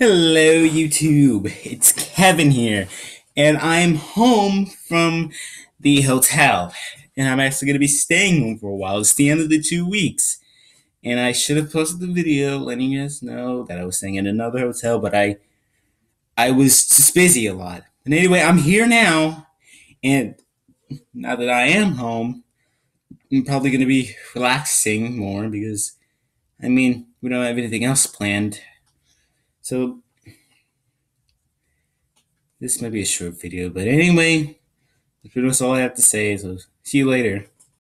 Hello, YouTube. It's Kevin here, and I'm home from the hotel. And I'm actually going to be staying home for a while. It's the end of the two weeks. And I should have posted the video letting you guys know that I was staying in another hotel, but I I was just busy a lot. And anyway, I'm here now, and now that I am home, I'm probably going to be relaxing more because, I mean, we don't have anything else planned. So, this might be a short video, but anyway, that's pretty much all I have to say. So, see you later.